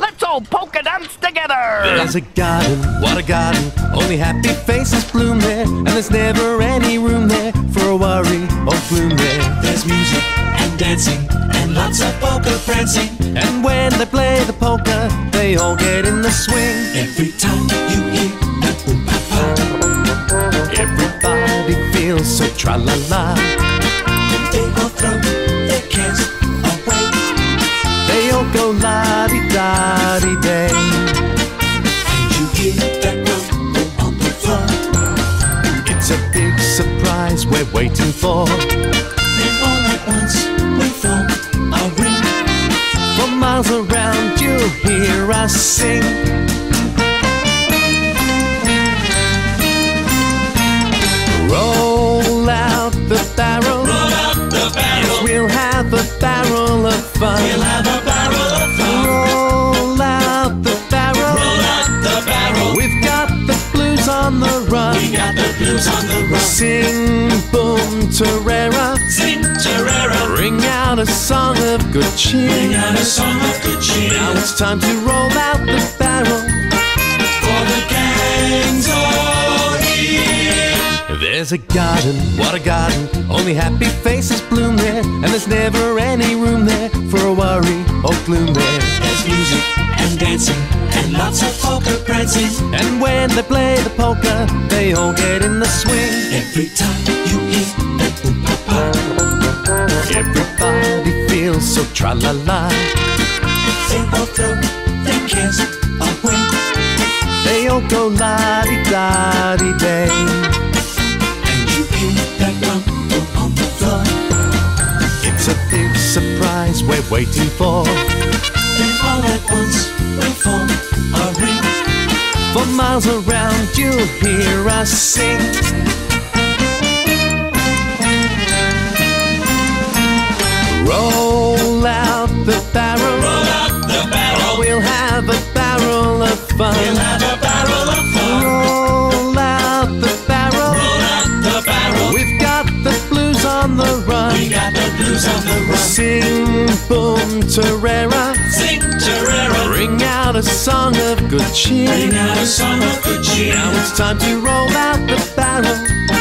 Let's all polka dance together. There's a garden, what a garden. Only happy faces bloom there, and there's never any room there for a worry or gloom there. There's music and dancing and lots of polka prancing. And when they play the polka, they all get in the swing. Every time you hear the pa, Everybody feels so tra la la. It's a big surprise we're waiting for. Then all at once we form a ring. For miles around, you'll hear us sing. Blues on the run. Sing boom terrera. Sing Terrera. Ring out a song of good cheer. out a song of good cheer. Now it's time to roll out the barrel. For the gang's all here. There's a garden, what a garden. Only happy faces bloom there, and there's never any room there for a worry or gloom there. There's music and dancing and lots of polka prancing. And when they play the polka, they all get in the swing. Every time you hear that boom pa Everybody feels so tra la la. they all throw their cares away. They all go la di da di day. And you hear that rumble on the floor. It's a big surprise we're waiting for. Then all at once we form a. For miles around, you'll hear us sing. Roll out the barrel. Roll out the barrel. We'll have a barrel of fun. We'll have a barrel of fun. Roll out the barrel. Roll out the barrel. We've got the blues on the We got the blues on the run. Sing boom a song of good cheer. Ring out a song of good cheer. Now it's time to roll out the barrel.